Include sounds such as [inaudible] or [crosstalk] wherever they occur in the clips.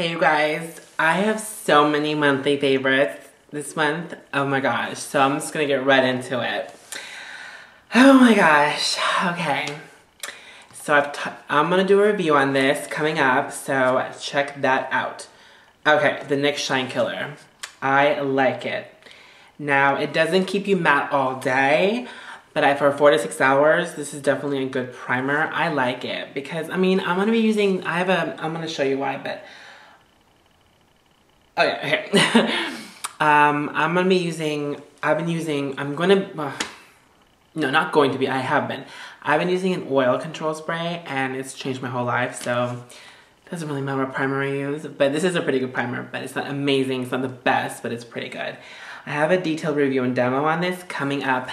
Hey you guys, I have so many monthly favorites this month. Oh my gosh, so I'm just gonna get right into it. Oh my gosh, okay. So i am gonna do a review on this coming up, so check that out. Okay, the NYX Shine Killer. I like it. Now, it doesn't keep you matte all day, but I, for four to six hours, this is definitely a good primer. I like it because, I mean, I'm gonna be using, I have a, I'm gonna show you why, but Oh yeah, here. [laughs] um, I'm gonna be using, I've been using, I'm gonna, uh, no, not going to be, I have been. I've been using an oil control spray and it's changed my whole life, so it doesn't really matter what primer I use, but this is a pretty good primer, but it's not amazing, it's not the best, but it's pretty good. I have a detailed review and demo on this coming up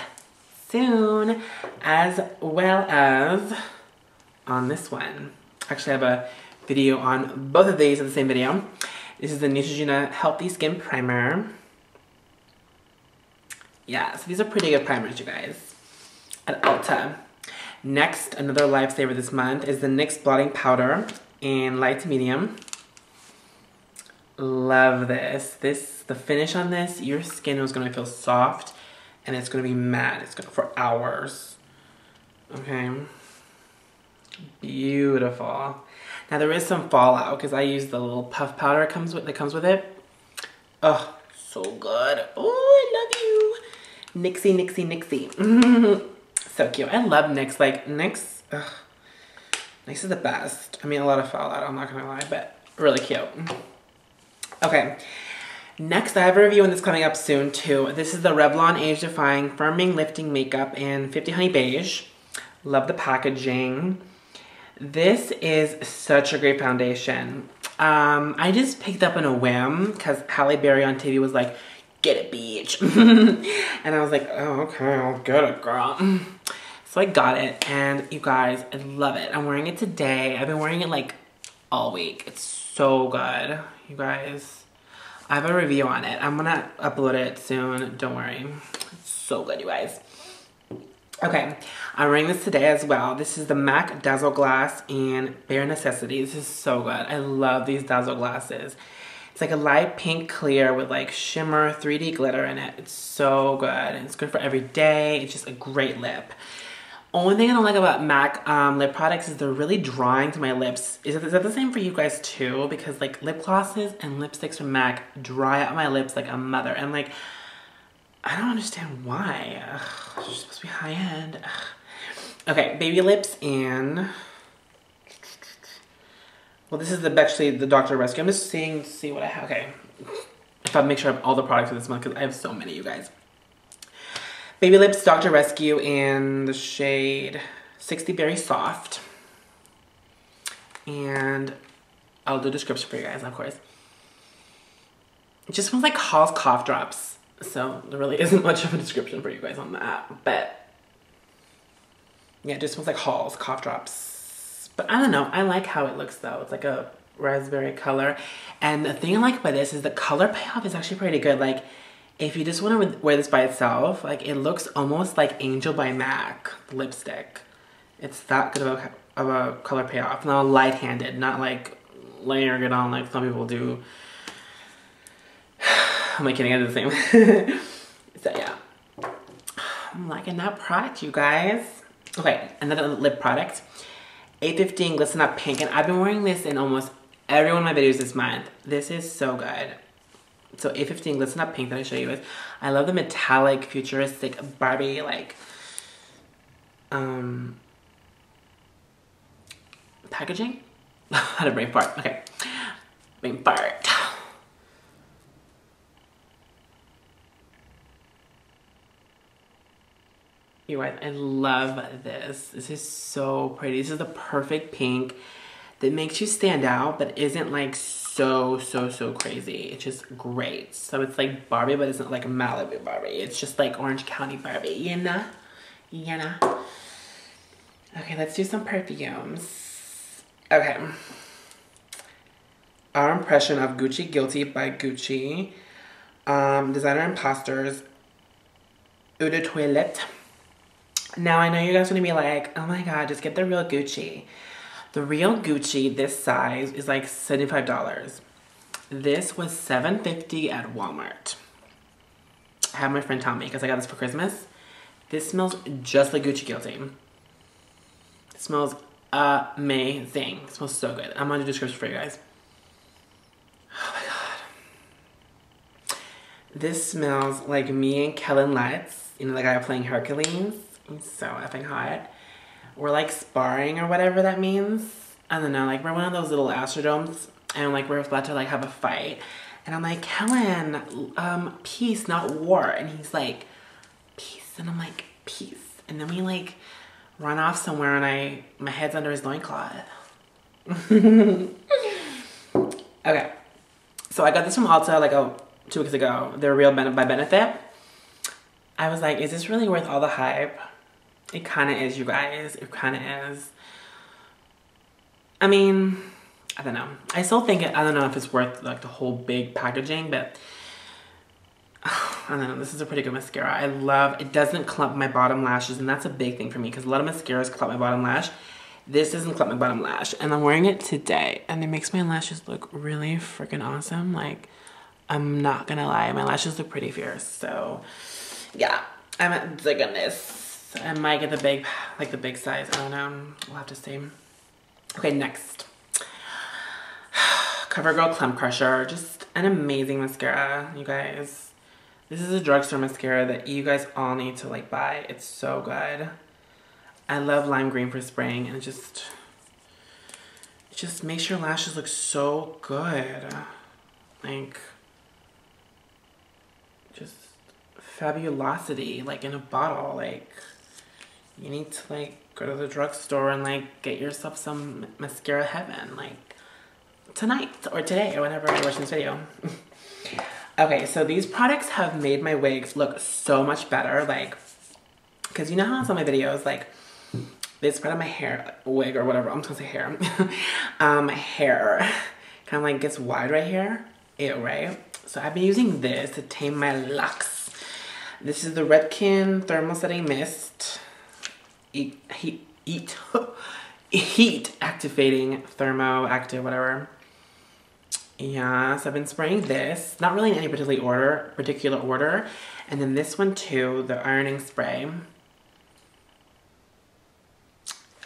soon, as well as on this one. Actually, I have a video on both of these in the same video. This is the Neutrogena Healthy Skin Primer. Yeah, so these are pretty good primers, you guys. At Ulta. Next, another lifesaver this month is the NYX Blotting Powder in light to medium. Love this. This, the finish on this, your skin is gonna feel soft and it's gonna be matte. It's gonna for hours. Okay. Beautiful. Now there is some fallout because I use the little puff powder comes with, that comes with it. Oh, so good. Oh, I love you. Nixie, Nixie, Nixie. [laughs] so cute. I love NYX. Like NYX, ugh. NYX is the best. I mean, a lot of fallout, I'm not gonna lie, but really cute. Okay. Next, I have a review and this coming up soon too. This is the Revlon Age Defying Firming Lifting Makeup in 50 Honey Beige. Love the packaging. This is such a great foundation. Um, I just picked up on a whim because Halle Berry on TV was like, get it, beach. [laughs] and I was like, oh, okay, I'll get it, girl. So I got it, and you guys, I love it. I'm wearing it today. I've been wearing it like all week. It's so good, you guys. I have a review on it. I'm gonna upload it soon. Don't worry. It's so good, you guys. Okay, I'm wearing this today as well. This is the MAC Dazzle Glass in Bare Necessity. This is so good. I love these Dazzle glasses. It's like a light pink clear with like shimmer 3D glitter in it. It's so good. It's good for every day. It's just a great lip. Only thing I don't like about MAC um, lip products is they're really drying to my lips. Is, it, is that the same for you guys too? Because like lip glosses and lipsticks from MAC dry out my lips like a mother. And like, I don't understand why. Ugh, they're supposed to be high end. Ugh. Okay, baby lips and well, this is the actually the Dr. Rescue. I'm just seeing see what I have. Okay, if I make sure I have all the products for this month because I have so many, you guys. Baby lips, Dr. Rescue in the shade 60 Berry Soft, and I'll do a description for you guys, of course. It just smells like Halls cough drops. So there really isn't much of a description for you guys on that. But yeah, it just smells like Halls cough drops. But I don't know. I like how it looks though. It's like a raspberry color. And the thing I like about this is the color payoff is actually pretty good. Like if you just want to wear this by itself, like it looks almost like Angel by MAC lipstick. It's that good of a, of a color payoff. Now light-handed, not like layering it on like some people do am I kidding? I did the same. so yeah. I'm liking that product, you guys. Okay, another lip product. A15 Glisten Up Pink. And I've been wearing this in almost every one of my videos this month. This is so good. So A15 Glisten Up Pink that I show you is, I love the metallic, futuristic Barbie, like, um, packaging? [laughs] How to brain fart. Okay. Brain fart. You guys, I love this. This is so pretty. This is the perfect pink that makes you stand out, but isn't like so, so, so crazy. It's just great. So it's like Barbie, but it's not like Malibu Barbie. It's just like Orange County Barbie, you know? You know? Okay, let's do some perfumes. Okay. Our impression of Gucci Guilty by Gucci. Um, Designer Imposters. Eau de Toilette. Now, I know you guys are gonna be like, oh my God, just get the real Gucci. The real Gucci, this size, is like $75. This was $7.50 at Walmart. I had my friend tell me because I got this for Christmas. This smells just like Gucci Guilty. It smells amazing. It smells so good. I'm on the description for you guys. Oh my god. This smells like me and Kellen Lutz, you know, the guy playing Hercules. He's so effing hot. We're like sparring or whatever that means. I don't know, like we're one of those little astrodomes and like we're about to like have a fight. And I'm like, Kellen, um, peace, not war. And he's like, peace. And I'm like, peace. And then we like run off somewhere and I, my head's under his loincloth. [laughs] okay. So I got this from Ulta like oh, two weeks ago. They're real by benefit. I was like, is this really worth all the hype? It kind of is, you guys. It kind of is. I mean, I don't know. I still think it, I don't know if it's worth like the whole big packaging, but [sighs] I don't know. This is a pretty good mascara. I love, it doesn't clump my bottom lashes and that's a big thing for me because a lot of mascaras clump my bottom lash. This doesn't clump my bottom lash and I'm wearing it today and it makes my lashes look really freaking awesome. Like, I'm not gonna lie, my lashes look pretty fierce. So, yeah, I'm digging this. I might get the big, like the big size. I don't know. We'll have to see. Okay, next. [sighs] CoverGirl Clump Crusher. Just an amazing mascara, you guys. This is a drugstore mascara that you guys all need to like buy. It's so good. I love lime green for spraying and it just, it just makes your lashes look so good. Like, just fabulosity, like in a bottle. Like, you need to like go to the drugstore and like get yourself some mascara heaven like tonight or today or whenever you're watching this video. [laughs] okay, so these products have made my wigs look so much better. Like, cause you know how some of my videos, like they spread on my hair, wig or whatever, I'm just gonna say hair. [laughs] um, hair kind of like gets wide right here, ew, right? So I've been using this to tame my locks. This is the Redken Thermal Setting Mist heat, heat, [laughs] heat, activating thermo active, whatever. Yes, I've been spraying this, not really in any particular order, particular order. And then this one too, the ironing spray.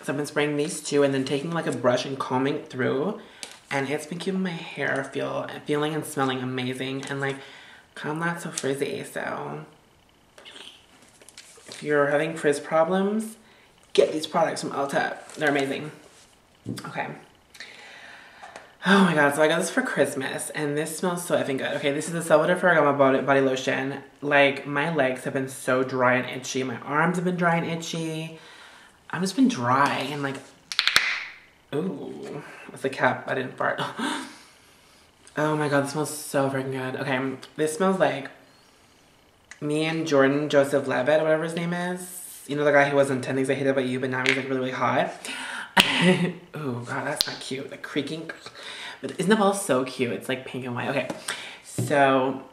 So I've been spraying these two and then taking like a brush and combing through. And it's been keeping my hair feel, feeling and smelling amazing and like kind of not so frizzy. So if you're having frizz problems, get these products from Ulta. They're amazing. Okay. Oh my god, so I got this for Christmas and this smells so effing good. Okay, this is the Salvatore Ferragamo body, body lotion. Like, my legs have been so dry and itchy. My arms have been dry and itchy. I've just been dry and like, ooh, that's the cap. I didn't fart. [gasps] oh my god, this smells so freaking good. Okay, this smells like me and Jordan Joseph Levitt, whatever his name is you know the guy who was in 10 Things I About You, but now he's like really, really hot. [laughs] oh god, that's not cute. The creaking. But isn't the ball so cute? It's like pink and white. Okay, so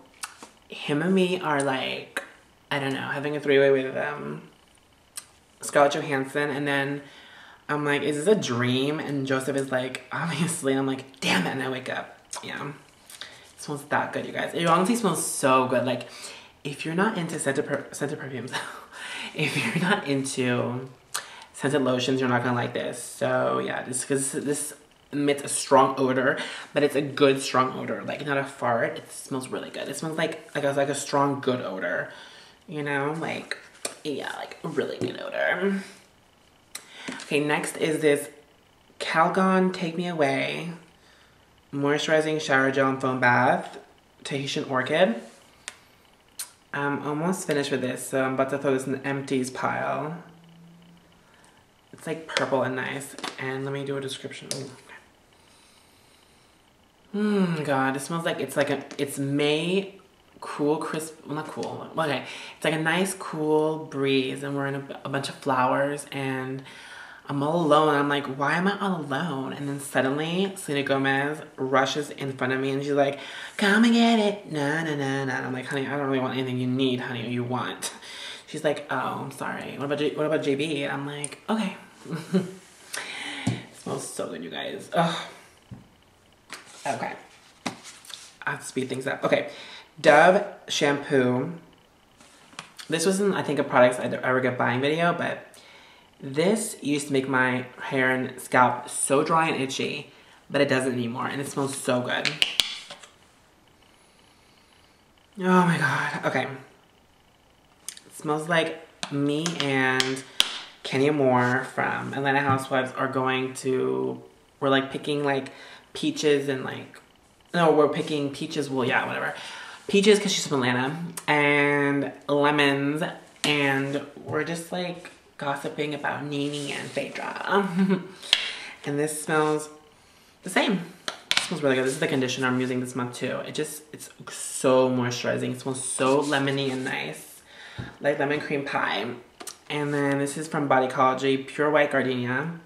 him and me are like, I don't know, having a three-way with um, Scarlett Johansson, and then I'm like, is this a dream? And Joseph is like, [laughs] obviously. I'm like, damn it, and I wake up. Yeah. It smells that good, you guys. It honestly smells so good. Like, if you're not into scented, per scented perfumes, [laughs] [laughs] if you're not into scented lotions, you're not gonna like this. So yeah, just because this emits a strong odor, but it's a good strong odor, like not a fart. It smells really good. It smells like like a, like a strong good odor, you know, like yeah, like a really good odor. Okay, next is this Calgon Take Me Away Moisturizing Shower Gel and Foam Bath Tahitian Orchid. I'm almost finished with this, so I'm about to throw this in the empties pile. It's like purple and nice. And let me do a description. Hmm, God, it smells like it's like a, it's May cool, crisp, well, not cool, okay. It's like a nice, cool breeze and we're in a, a bunch of flowers and I'm all alone. I'm like, why am I all alone? And then suddenly, Selena Gomez rushes in front of me and she's like, come and get it. Nah, nah, nah, nah. I'm like, honey, I don't really want anything you need, honey, or you want. [laughs] She's like, oh, I'm sorry. What about, J what about JB? And I'm like, okay. [laughs] smells so good, you guys. Ugh. Okay. I have to speed things up. Okay, Dove shampoo. This wasn't, I think, a product I'd ever get buying video, but this used to make my hair and scalp so dry and itchy, but it doesn't anymore, and it smells so good. Oh my god. Okay. It smells like me and Kenya Moore from Atlanta Housewives are going to, we're like picking like peaches and like, no, we're picking peaches, well, yeah, whatever. Peaches because she's from Atlanta and lemons and we're just like gossiping about NeNe and Phaedra. [laughs] and this smells the same. It smells really good. This is the conditioner I'm using this month too. It just, it's so moisturizing. It smells so lemony and nice. Like lemon cream pie. And then this is from Body Bodycology, Pure White Gardenia.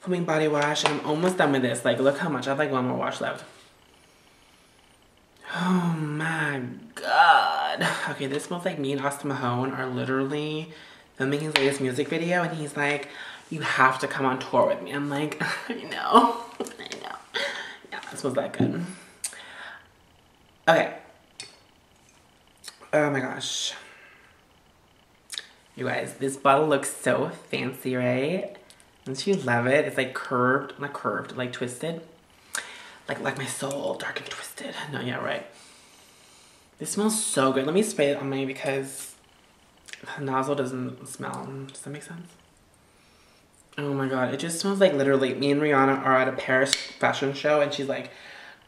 Foaming body wash. And I'm almost done with this. Like, look how much. I have like one more wash left. Oh my god. [laughs] Okay, this smells like me and Austin Mahone are literally filming his latest music video and he's like, you have to come on tour with me. I'm like, [laughs] I know. [laughs] I know. Yeah, it smells that good. Okay. Oh my gosh. You guys, this bottle looks so fancy, right? Don't you love it? It's like curved, not curved, like twisted. Like like my soul, dark and twisted. No, yeah, right. This smells so good. Let me spray it on me because the nozzle doesn't smell. Does that make sense? Oh my god, it just smells like literally me and Rihanna are at a Paris fashion show and she's like,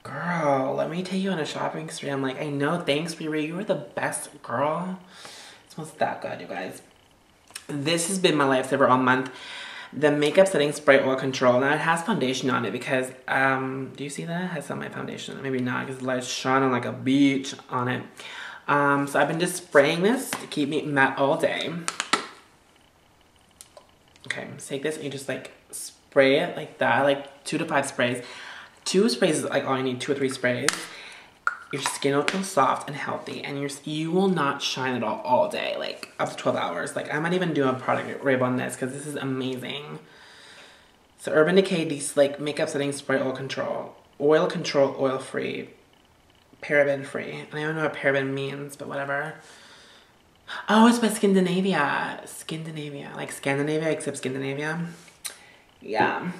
girl, let me take you on a shopping spree. I'm like, I know, thanks, Riri. You are the best girl. It smells that good, you guys. This has been my lifesaver all month. The Makeup Setting Spray Oil Control. Now, it has foundation on it because, um, do you see that? It has some of my foundation. Maybe not because the light's shining like a beach on it. Um, so I've been just spraying this to keep me matte all day. Okay, take this and you just like spray it like that, like two to five sprays. Two sprays is like all you need, two or three sprays. Your skin will feel soft and healthy and your, you will not shine at all all day, like up to 12 hours. Like I might even do a product rave on this because this is amazing. So Urban Decay these like makeup setting spray oil control. Oil control, oil free, paraben free. I don't know what paraben means, but whatever. Oh, it's by Skindinavia. Skindinavia, Like Scandinavia except Skindinavia. Yeah.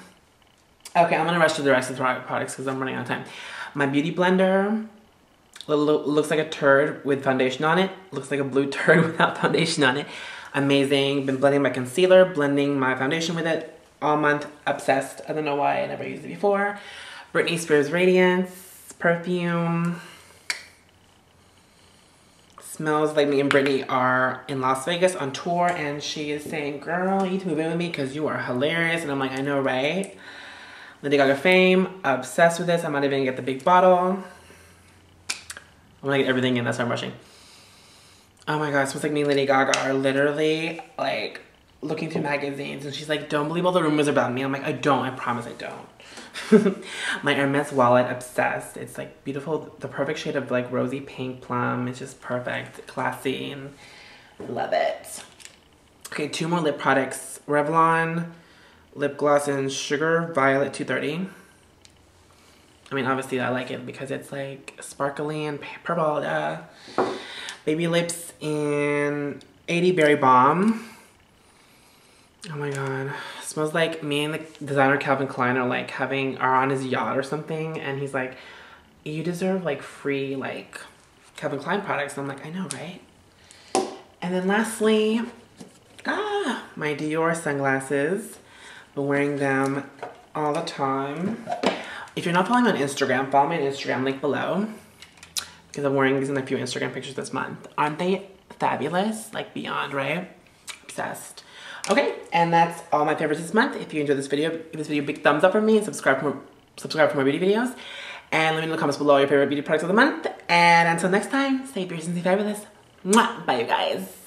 Okay, I'm gonna rush through the rest of the products because I'm running out of time. My Beauty Blender looks like a turd with foundation on it. Looks like a blue [laughs] turd without foundation on it. Amazing. Been blending my concealer, blending my foundation with it all month. Obsessed. I don't know why I never used it before. Britney Spears Radiance perfume. Smells like me and Britney are in Las Vegas on tour and she is saying, girl, you need to move in with me because you are hilarious. And I'm like, I know, right? Lady Gaga Fame, obsessed with this. I might even get the big bottle. I'm gonna get everything in, that's why I'm rushing. Oh my god, it smells like me and Lady Gaga are literally like looking through magazines and she's like, don't believe all the rumors about me. I'm like, I don't, I promise I don't. [laughs] my Hermes wallet, obsessed. It's like beautiful, the perfect shade of like rosy pink plum. It's just perfect, classy, and love it. Okay, two more lip products. Revlon lip gloss in Sugar Violet 230. I mean, obviously I like it because it's like sparkly and purple. Uh, baby lips in 80 Berry Balm. Oh my god. Smells like me and the designer Calvin Klein are like having, are on his yacht or something. And he's like, you deserve like free like Calvin Klein products. And I'm like, I know, right? And then lastly, ah, my Dior sunglasses. Been wearing them all the time. If you're not following me on Instagram, follow me on Instagram, link below. Because I'm wearing these in a few Instagram pictures this month. Aren't they fabulous? Like beyond, right? Obsessed. Okay, and that's all my favorites this month. If you enjoyed this video, give this video a big thumbs up for me and subscribe for more, subscribe for more beauty videos. And let me know in the comments below your favorite beauty products of the month. And until next time, stay fierce and stay fabulous. Mwah! Bye, you guys.